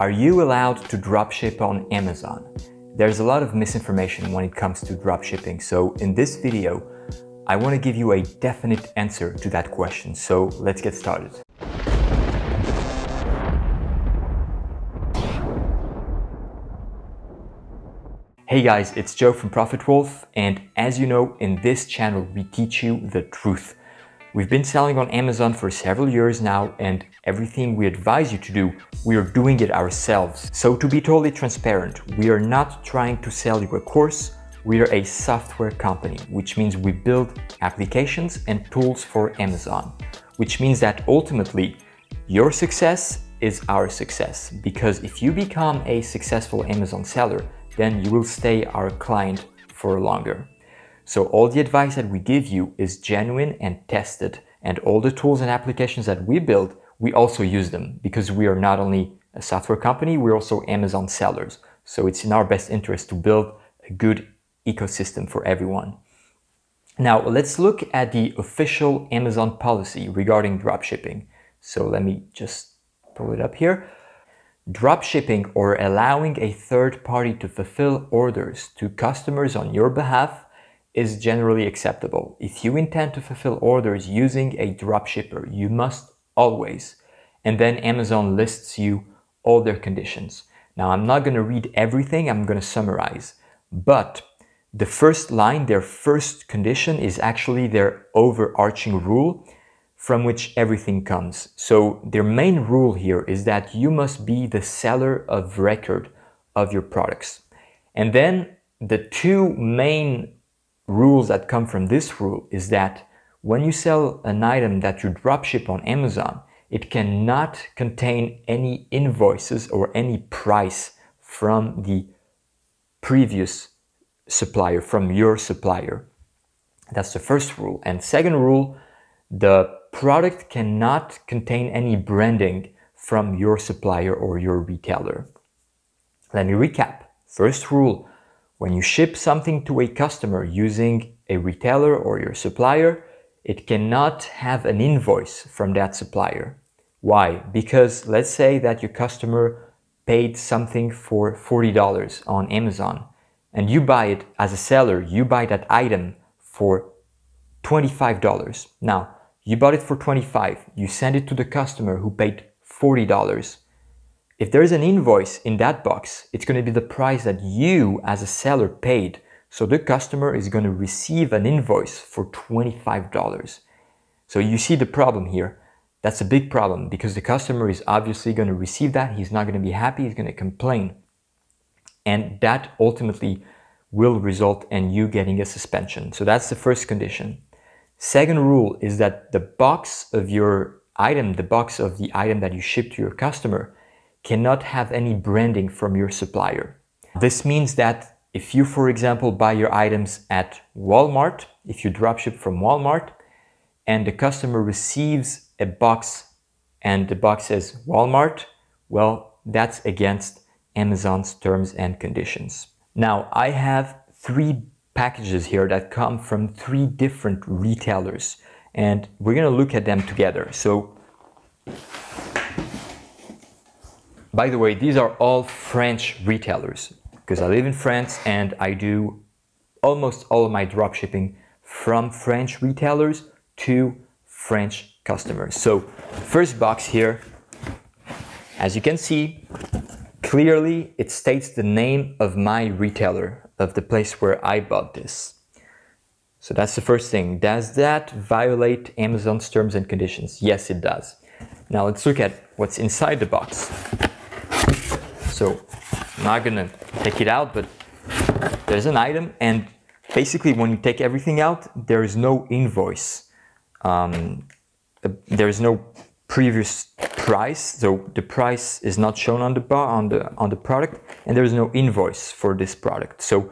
Are you allowed to dropship on Amazon? There's a lot of misinformation when it comes to dropshipping, so in this video, I want to give you a definite answer to that question. So let's get started. Hey guys, it's Joe from Profit Wolf, and as you know, in this channel we teach you the truth. We've been selling on Amazon for several years now, and everything we advise you to do, we are doing it ourselves. So to be totally transparent, we are not trying to sell you a course, we are a software company, which means we build applications and tools for Amazon, which means that ultimately your success is our success. Because if you become a successful Amazon seller, then you will stay our client for longer. So all the advice that we give you is genuine and tested. And all the tools and applications that we build, we also use them because we are not only a software company, we're also Amazon sellers. So it's in our best interest to build a good ecosystem for everyone. Now let's look at the official Amazon policy regarding dropshipping. So let me just pull it up here. Dropshipping or allowing a third party to fulfill orders to customers on your behalf is generally acceptable. If you intend to fulfill orders using a dropshipper, you must always. And then Amazon lists you all their conditions. Now, I'm not going to read everything, I'm going to summarize. But the first line, their first condition, is actually their overarching rule from which everything comes. So, their main rule here is that you must be the seller of record of your products. And then the two main rules that come from this rule is that when you sell an item that you dropship on Amazon, it cannot contain any invoices or any price from the previous supplier, from your supplier. That's the first rule. And second rule, the product cannot contain any branding from your supplier or your retailer. Let me recap. First rule, when you ship something to a customer using a retailer or your supplier, it cannot have an invoice from that supplier. Why? Because let's say that your customer paid something for $40 on Amazon and you buy it as a seller, you buy that item for $25. Now, you bought it for 25, you send it to the customer who paid $40. If there's an invoice in that box, it's going to be the price that you as a seller paid. So the customer is going to receive an invoice for $25. So you see the problem here. That's a big problem because the customer is obviously going to receive that. He's not going to be happy. He's going to complain. And that ultimately will result in you getting a suspension. So that's the first condition. Second rule is that the box of your item, the box of the item that you ship to your customer, cannot have any branding from your supplier. This means that if you, for example, buy your items at Walmart, if you dropship from Walmart, and the customer receives a box and the box says Walmart, well, that's against Amazon's terms and conditions. Now, I have three packages here that come from three different retailers, and we're gonna look at them together. So by the way, these are all French retailers because I live in France and I do almost all my dropshipping from French retailers to French customers. So first box here, as you can see, clearly it states the name of my retailer, of the place where I bought this. So that's the first thing. Does that violate Amazon's terms and conditions? Yes, it does. Now let's look at what's inside the box. So I'm not gonna take it out, but there's an item and basically when you take everything out, there is no invoice. Um, there is no previous price, so the price is not shown on the bar on the on the product, and there is no invoice for this product. So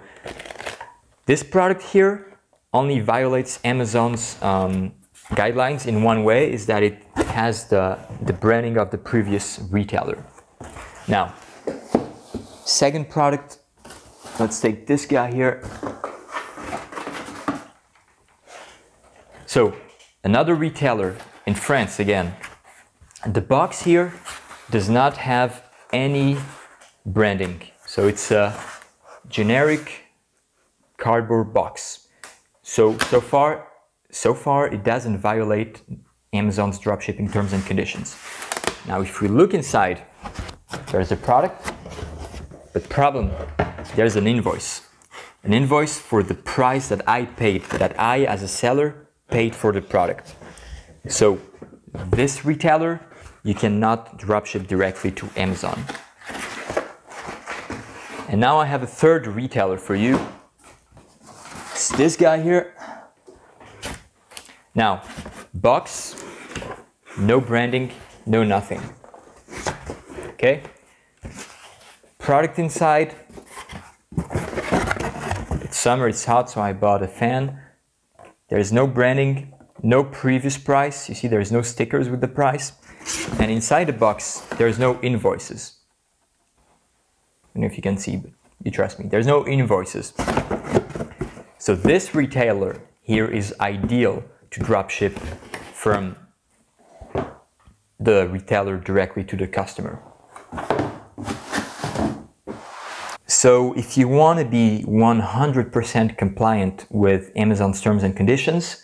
this product here only violates Amazon's um, guidelines in one way, is that it has the the branding of the previous retailer. Now, Second product, let's take this guy here. So another retailer in France again. The box here does not have any branding. So it's a generic cardboard box. So, so far, so far it doesn't violate Amazon's dropshipping terms and conditions. Now, if we look inside, there's a product, but problem, there's an invoice. An invoice for the price that I paid, that I as a seller paid for the product. So this retailer, you cannot dropship directly to Amazon. And now I have a third retailer for you. It's this guy here. Now, box, no branding, no nothing. Okay? Product inside. It's summer, it's hot, so I bought a fan. There's no branding, no previous price. You see, there's no stickers with the price. And inside the box, there's no invoices. I don't know if you can see, but you trust me. There's no invoices. So this retailer here is ideal to dropship from the retailer directly to the customer. So if you want to be 100% compliant with Amazon's terms and conditions,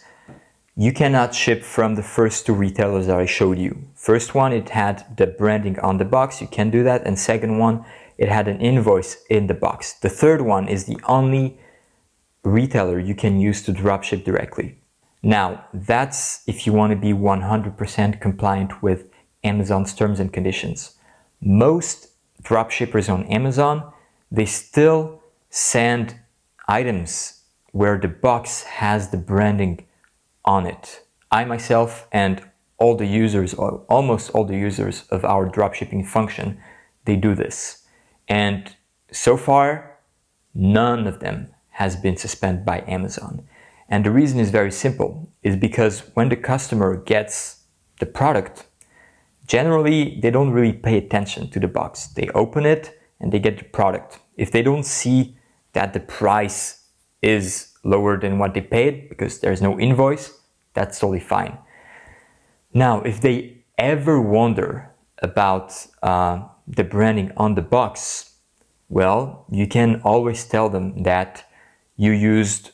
you cannot ship from the first two retailers that I showed you. First one, it had the branding on the box, you can do that. And second one, it had an invoice in the box. The third one is the only retailer you can use to dropship directly. Now, that's if you want to be 100% compliant with Amazon's terms and conditions. Most dropshippers on Amazon, they still send items where the box has the branding on it. I myself and all the users, or almost all the users of our dropshipping function, they do this. And so far, none of them has been suspended by Amazon. And the reason is very simple, is because when the customer gets the product, generally they don't really pay attention to the box. They open it and they get the product. If they don't see that the price is lower than what they paid because there's no invoice, that's totally fine. Now, if they ever wonder about uh, the branding on the box, well, you can always tell them that you used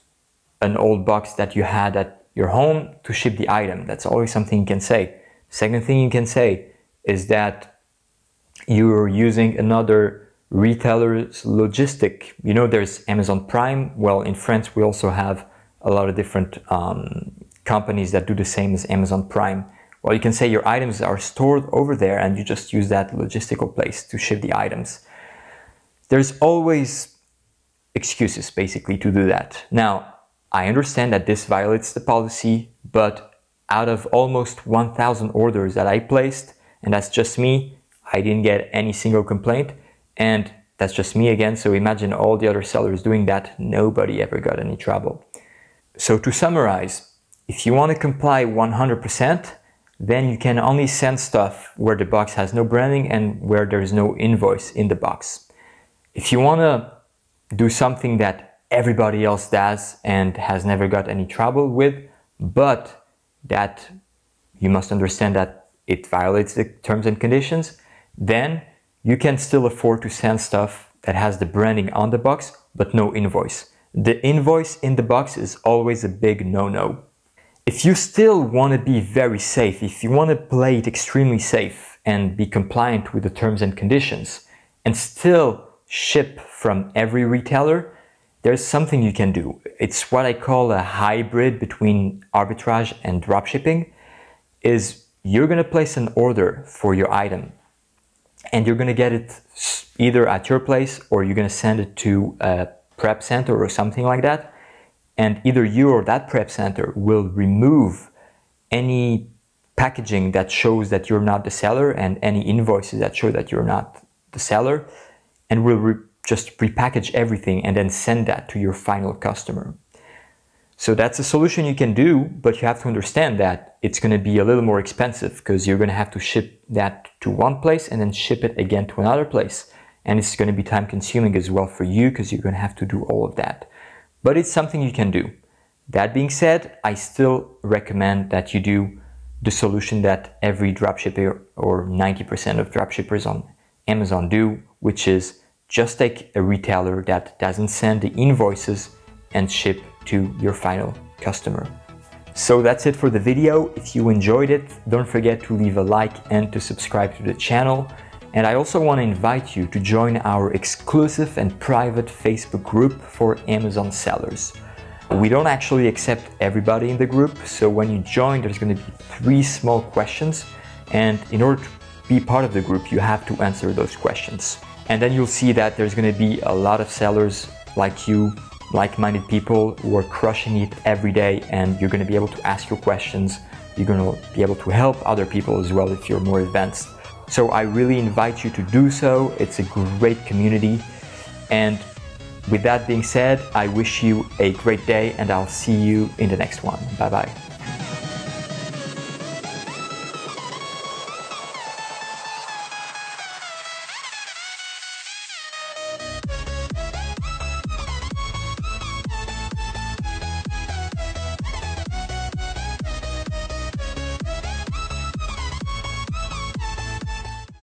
an old box that you had at your home to ship the item. That's always something you can say. Second thing you can say is that you're using another retailer's logistic. You know, there's Amazon Prime. Well, in France, we also have a lot of different um, companies that do the same as Amazon Prime. Well, you can say your items are stored over there and you just use that logistical place to ship the items. There's always excuses basically to do that. Now, I understand that this violates the policy, but out of almost 1,000 orders that I placed, and that's just me, I didn't get any single complaint. And that's just me again. So imagine all the other sellers doing that. Nobody ever got any trouble. So to summarize, if you want to comply 100%, then you can only send stuff where the box has no branding and where there is no invoice in the box. If you want to do something that everybody else does and has never got any trouble with, but that you must understand that it violates the terms and conditions, then you can still afford to send stuff that has the branding on the box, but no invoice. The invoice in the box is always a big no-no. If you still want to be very safe, if you want to play it extremely safe and be compliant with the terms and conditions and still ship from every retailer, there's something you can do. It's what I call a hybrid between arbitrage and dropshipping is you're going to place an order for your item and you're going to get it either at your place or you're going to send it to a prep center or something like that and either you or that prep center will remove any packaging that shows that you're not the seller and any invoices that show that you're not the seller and will re just repackage everything and then send that to your final customer. So that's a solution you can do, but you have to understand that it's going to be a little more expensive because you're going to have to ship that to one place and then ship it again to another place. And it's going to be time consuming as well for you because you're going to have to do all of that. But it's something you can do. That being said, I still recommend that you do the solution that every dropshipper or 90% of dropshippers on Amazon do, which is just take a retailer that doesn't send the invoices and ship to your final customer. So that's it for the video. If you enjoyed it, don't forget to leave a like and to subscribe to the channel. And I also want to invite you to join our exclusive and private Facebook group for Amazon sellers. We don't actually accept everybody in the group, so when you join, there's going to be three small questions. And in order to be part of the group, you have to answer those questions. And then you'll see that there's going to be a lot of sellers like you like-minded people who are crushing it every day and you're going to be able to ask your questions. You're going to be able to help other people as well if you're more advanced. So I really invite you to do so. It's a great community. And with that being said, I wish you a great day and I'll see you in the next one. Bye bye.